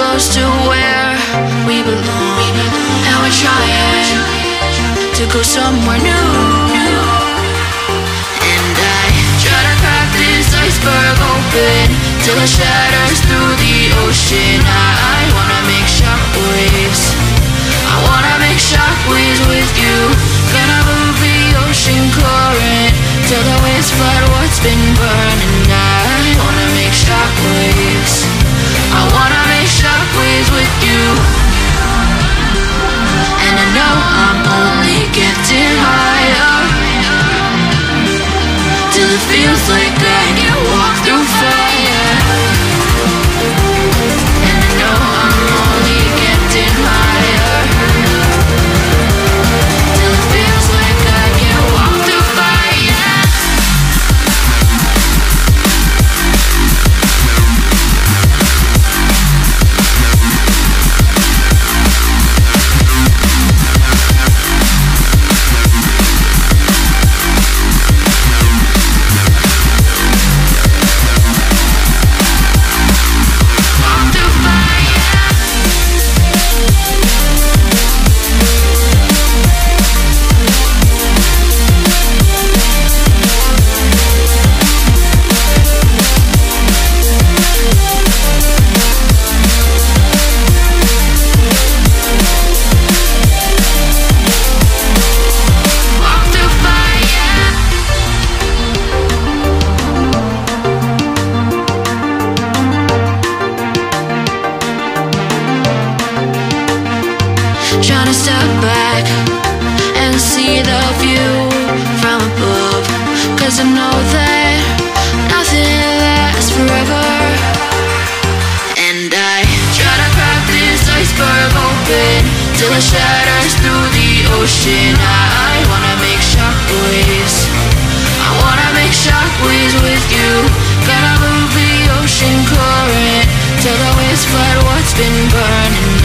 close to where we belong. And we're trying to go somewhere new. And I try to crack this iceberg open till it shatters through the ocean. I, wanna make shockwaves. I wanna make shockwaves with you. Gonna move the ocean current till the waves flood what's been. Back and see the view from above. Cause I know that nothing lasts forever. And I try to crack this iceberg open till it shatters through the ocean. I wanna make shockwaves. I wanna make shockwaves with you. Gotta move the ocean current till the waves flood what's been burning.